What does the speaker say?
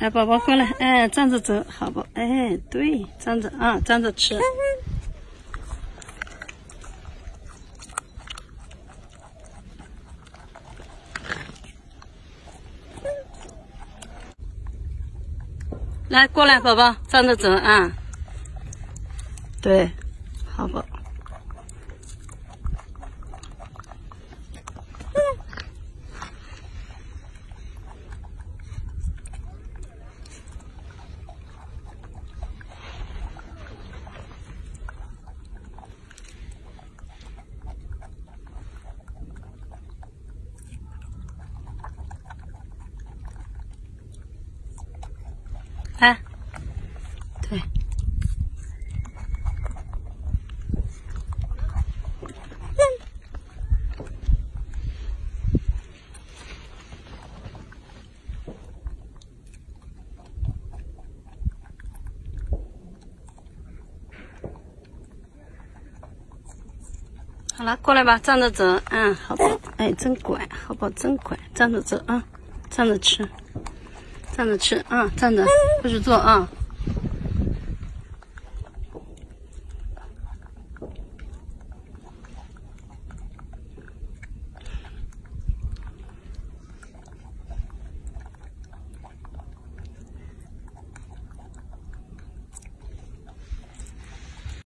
来，宝宝过来，哎，站着走，好不？哎，对，站着啊，站着吃。来，过来，宝宝，站着走啊。对，好不？哎，对。好了，过来吧，站着走，嗯，好宝，哎，真乖，好宝真乖，站着走啊，站着吃。站着吃啊，站着，不许坐啊。